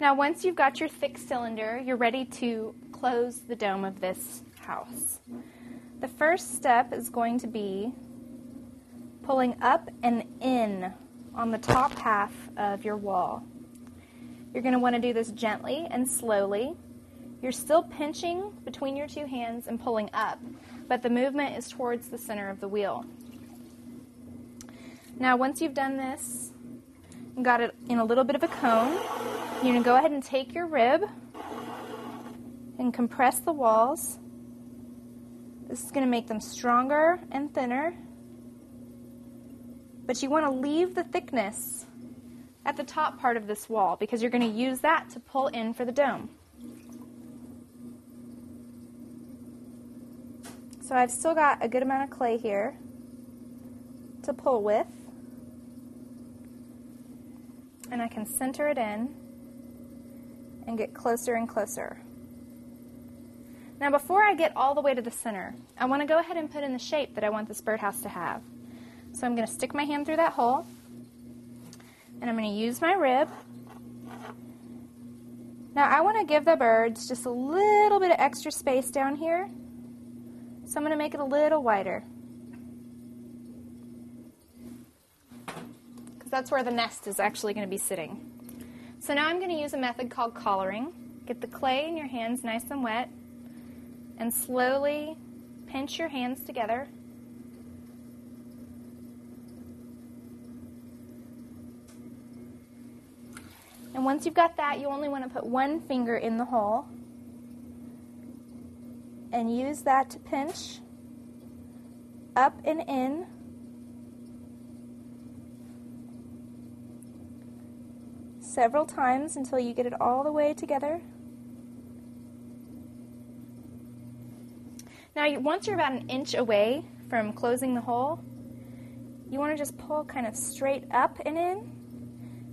Now, once you've got your thick cylinder, you're ready to close the dome of this house. The first step is going to be pulling up and in on the top half of your wall. You're going to want to do this gently and slowly. You're still pinching between your two hands and pulling up, but the movement is towards the center of the wheel. Now, once you've done this and got it in a little bit of a cone, you're going to go ahead and take your rib and compress the walls. This is going to make them stronger and thinner. But you want to leave the thickness at the top part of this wall because you're going to use that to pull in for the dome. So I've still got a good amount of clay here to pull with. And I can center it in and get closer and closer. Now before I get all the way to the center, I want to go ahead and put in the shape that I want this birdhouse to have. So I'm going to stick my hand through that hole, and I'm going to use my rib. Now I want to give the birds just a little bit of extra space down here, so I'm going to make it a little wider. Because that's where the nest is actually going to be sitting. So now I'm going to use a method called collaring. Get the clay in your hands nice and wet, and slowly pinch your hands together And once you've got that, you only want to put one finger in the hole and use that to pinch up and in. Several times until you get it all the way together. Now, once you're about an inch away from closing the hole, you want to just pull kind of straight up and in.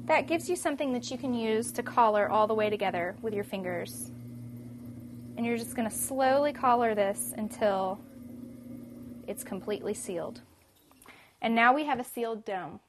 That gives you something that you can use to collar all the way together with your fingers. And you're just going to slowly collar this until it's completely sealed. And now we have a sealed dome.